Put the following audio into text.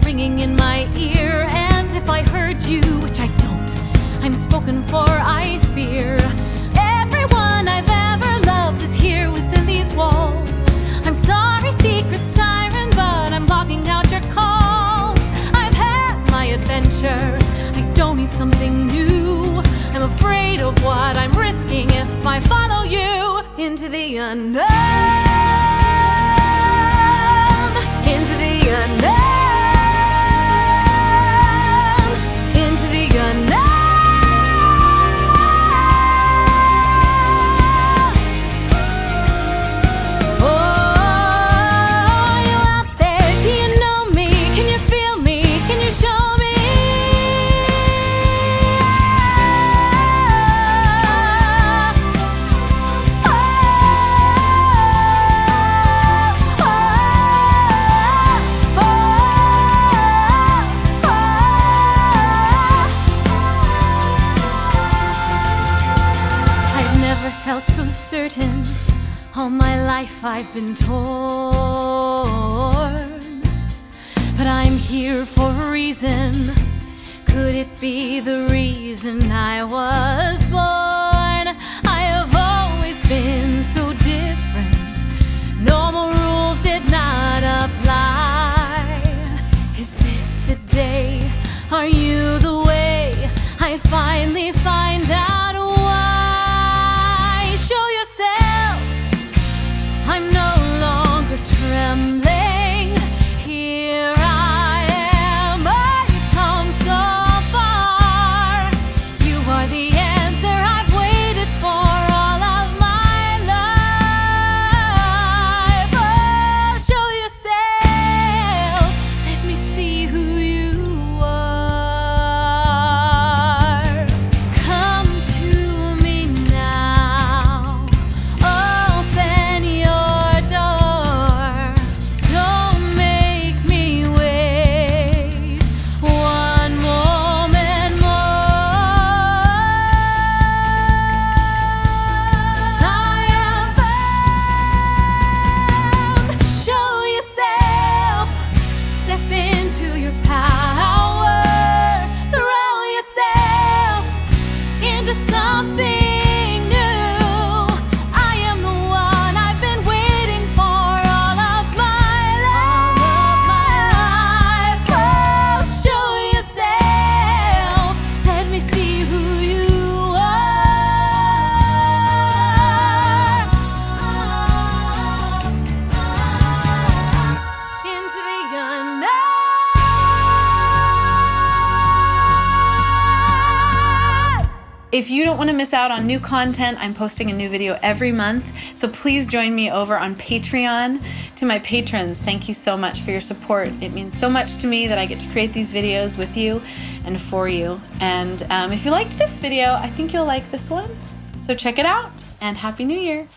Ringing in my ear. And if I heard you, which I don't, I'm spoken for, I fear. Everyone I've ever loved is here within these walls. I'm sorry, secret siren, but I'm blocking out your calls. I've had my adventure, I don't need something new. I'm afraid of what I'm risking if I follow you into the unknown. Felt so certain. All my life I've been torn. But I'm here for a reason. Could it be the reason I was born? I have always been so different. Normal rules did not apply. Is this the day? Are you the way? I finally find If you don't want to miss out on new content, I'm posting a new video every month. So please join me over on Patreon. To my patrons, thank you so much for your support. It means so much to me that I get to create these videos with you and for you. And um, if you liked this video, I think you'll like this one. So check it out and Happy New Year!